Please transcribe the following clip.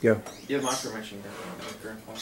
Go. You have my permission, Grandpa.